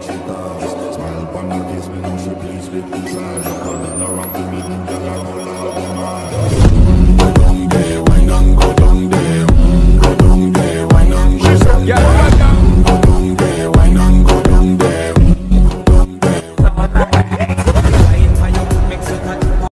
touch the dust. Smile upon your face, me know she pleased with desire. Come in around.